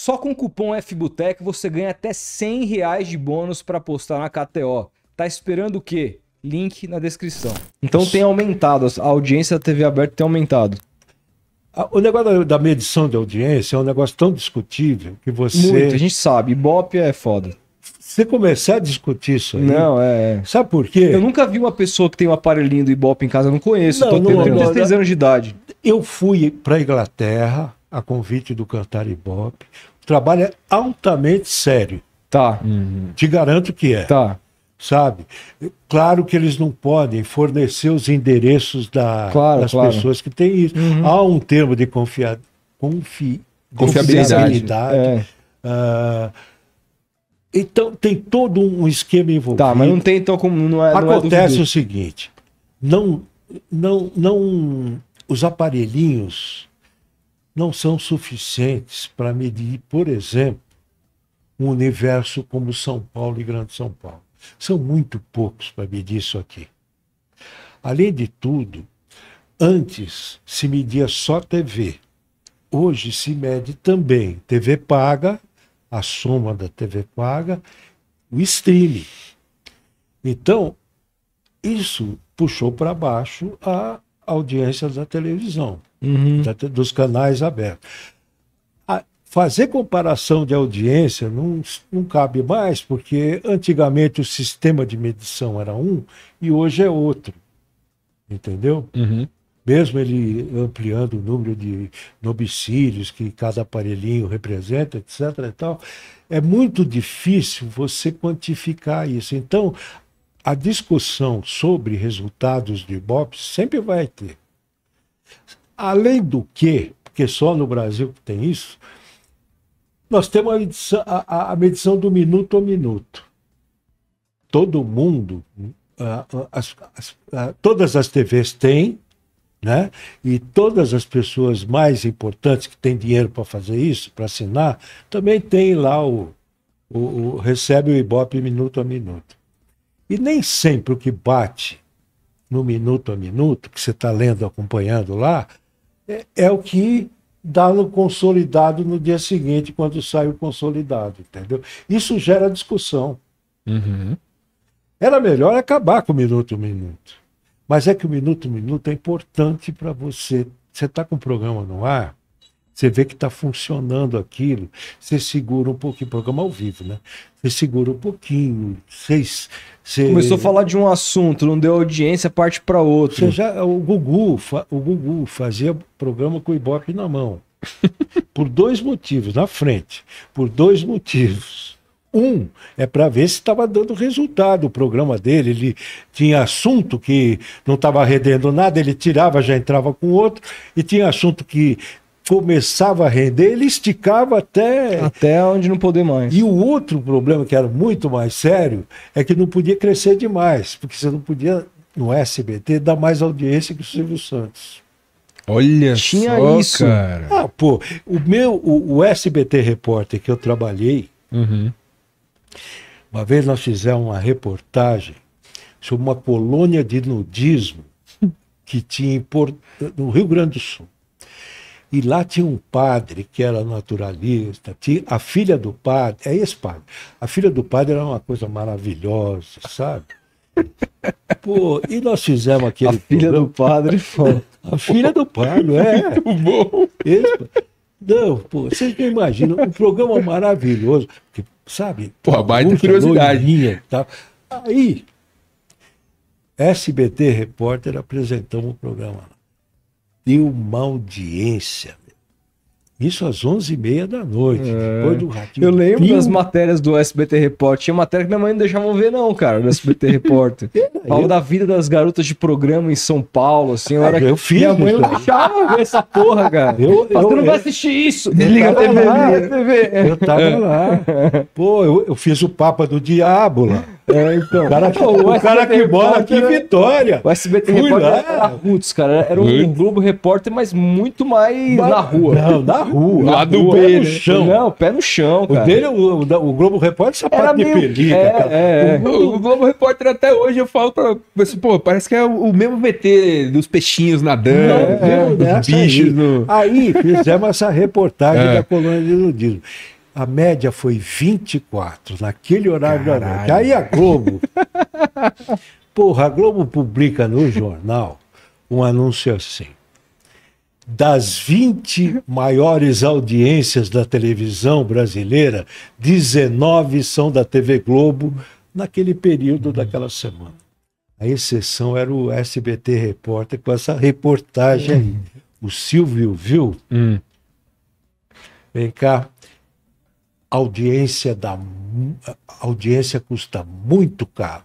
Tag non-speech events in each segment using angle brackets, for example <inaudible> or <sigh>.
Só com o cupom FBUTEC você ganha até 100 reais de bônus para postar na KTO. Tá esperando o quê? Link na descrição. Então tem aumentado, a audiência da TV aberta tem aumentado. Ah, O negócio da- medição de audiência é um negócio tão discutível que você. Muito, a gente sabe, Ibope é foda. Se começar a discutir isso aí. Não, é. é. Sabe por quê? Eu nunca vi uma pessoa que tem um aparelhinho do Ibope em casa, eu não conheço. Não, eu tô não, tendo não, 33 não. anos de idade. Eu fui para Inglaterra a convite do Cantar Ibope. O trabalho é altamente sério. Tá, Te garanto que é. tá. Sabe? Claro que eles não podem fornecer os endereços da- Claro, das claro. pessoas que têm isso. Há um termo de confia... confi... Confiabilidade. É. Ah, então tem todo um esquema envolvido. Tá, mas não tem então como. Não é, não é Acontece o seguinte: não, não, não, os aparelhinhos não são suficientes para medir, por exemplo, um universo como São Paulo e Grande São Paulo. São muito poucos para medir isso aqui. Além de tudo, antes se media só TV. Hoje se mede também TV paga, a soma da TV paga, o streaming. Então, isso puxou para baixo a audiência da televisão, Uhum. da dos canais abertos. A- fazer comparação de audiência não, não cabe mais, porque antigamente o sistema de medição era um e hoje é outro. Entendeu? Uhum. mesmo ele ampliando o número de nobicílios que cada aparelhinho representa, etc. E tal, é muito difícil você quantificar isso. Então, a discussão sobre resultados de Ibope sempre vai ter. Além do que, porque só no Brasil que tem isso, nós temos a medição, a- a- medição do minuto a minuto. Todo mundo, as- as- todas as TVs têm, né? E todas as pessoas mais importantes que têm dinheiro para fazer isso, para assinar, também tem lá o, o, o- recebe o Ibope minuto a minuto. E nem sempre o que bate no minuto a minuto, que você está lendo, acompanhando lá, é, é o que dá no consolidado no dia seguinte, quando sai o consolidado, entendeu? Isso gera discussão. Uhum. Era melhor acabar com o minuto a minuto. Mas é que o minuto a minuto é importante para você. Você está com o programa no ar, você vê que está funcionando aquilo, você segura um pouquinho, programa ao vivo, né? Você segura um pouquinho, você, você, Começou a falar de um assunto, não deu audiência, parte para outro. você já, o Gugu, o Gugu fazia programa com o Ibope na mão. <laughs> Por dois motivos, na frente. Por dois motivos. Um é para ver se estava dando resultado o programa dele. Ele tinha assunto que não estava rendendo nada, ele tirava, já entrava com outro, e tinha assunto que começava a render, ele esticava até. Até onde não poder mais. E o outro problema, que era muito mais sério, é que não podia crescer demais, porque você não podia, no SBT, dar mais audiência que o Silvio Santos. Olha Tinha só, isso. cara. Ah, pô, o meu, o, o SBT Repórter que eu trabalhei, Uhum. uma vez nós fizemos uma reportagem sobre uma colônia de nudismo <laughs> que tinha em Por- no Rio Grande do Sul. E lá tinha um padre que era naturalista, tinha, a filha do padre, é esse padre, a filha do padre era uma coisa maravilhosa, sabe? <laughs> Pô, e nós fizemos aquele A filha programa- do padre, foda. A filha do padre, é. Muito bom. Esse- Não, pô, vocês não imaginam, um programa maravilhoso, que, sabe? Pô, baita Puxa, curiosidade. loirinha e tal. Aí, SBT Repórter apresentamos o programa lá. Deu uma audiência. Isso às 11h30 da noite, depois do Ratinho. É. Eu lembro Deu das matérias do SBT Repórter. Tinha matéria que minha mãe não deixava eu ver, não, cara, do SBT Repórter. <laughs> Falava da vida das garotas de programa em São Paulo, assim. Eu, era... Eu fiz Minha mãe não deixava ver essa porra, cara. Eu- Fala, eu- Você não vai eu- assistir isso. Desliga a TV. lá. TV. Eu tava lá. <laughs> Pô, eu, eu fiz o Papa do Diabo lá. É, então. O cara, Pô, o cara SBT que mora aqui Vitória. O SBT Fui Repórter lá. era roots, cara. Era um Muito. Globo Repórter, mas muito mais na rua. Não, na rua. Lá do rua, B, no né? chão. Não, pé no chão, O cara. dele, o, o, da- o Globo Repórter, sapato Era de meio- pelica. é, cara. é, é. O, o Globo Repórter até hoje eu falo pra você, pô, parece que é o, o mesmo VT dos peixinhos nadando, Não, dos nessa bichos aí. no. Aí fizemos essa reportagem É. da colônia de nudismo. A média foi 24 naquele horário da Caralho. noite. Aí a Globo. <laughs> Porra, a Globo publica no jornal um anúncio assim. Das 20 maiores audiências da televisão brasileira, 19 são da TV Globo naquele período daquela semana. A exceção era o SBT Repórter com essa reportagem aí. O Silvio viu, Hum. vem cá, audiência dá mu- a audiência custa muito caro.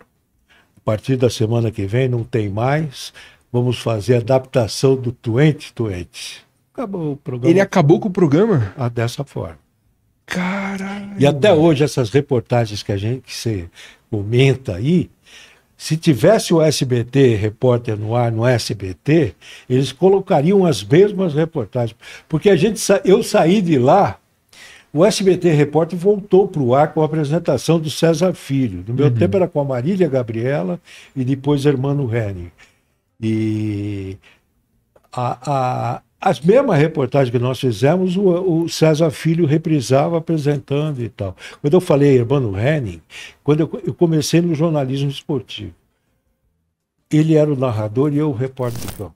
A partir da semana que vem não tem mais. Vamos fazer a adaptação do 2020. Acabou o programa Ele acabou com o programa? ah, dessa forma. Caralho. E até hoje essas reportagens que a gente que você comenta aí, se tivesse o SBT repórter no ar no SBT, eles colocariam as mesmas reportagens, porque a gente sa- eu saí de lá, o SBT repórter voltou para o ar com a apresentação do César Filho. No meu tempo era com a Marília Gabriela e depois Hermano Henning. E a- a- as mesmas reportagens que nós fizemos, o, o César Filho reprisava apresentando e tal. Quando eu falei Hermano Henning, quando eu, eu comecei no jornalismo esportivo, ele era o narrador e eu o repórter do campo.